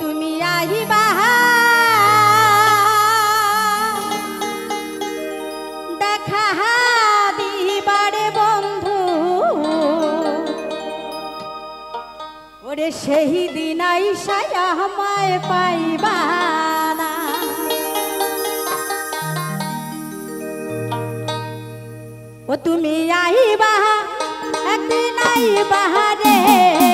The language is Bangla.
তুমি আহিবা। দেখা দিবারে বন্ধু। ওরে সেই দিন আইসায় আমায় পাইবা ও তুমি আইবা, একদিন আইবা রে।